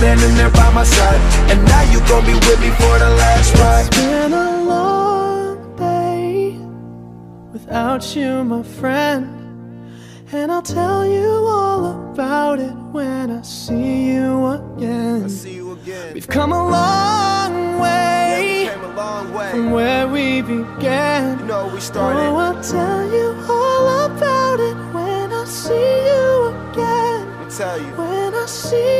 standing there by my side. And now you gon' be with me for the last ride. It's been a long day without you, my friend. And I'll tell you all about it when I see you again. I see you again. We've come a long way Yeah, we a long way. from where we began. You know we started. Oh, I'll tell you all about it when I see you again. Me tell you. When I see